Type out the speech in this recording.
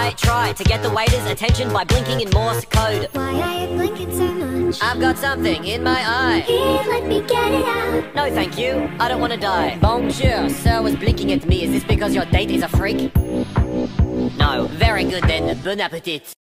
I try to get the waiter's attention by blinking in Morse code. Why are you blinking so much? I've got something in my eye. Here, let me get it out. No, thank you. I don't want to die. Bonjour, sir was blinking at me. Is this because your date is a freak? No. Very good then. Bon appetit.